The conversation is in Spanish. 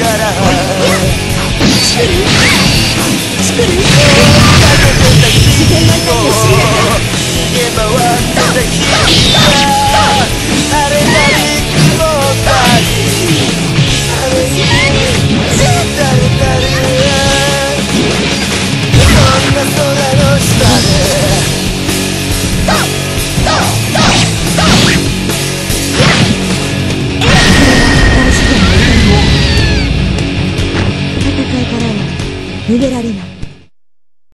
cara. 逃げられない。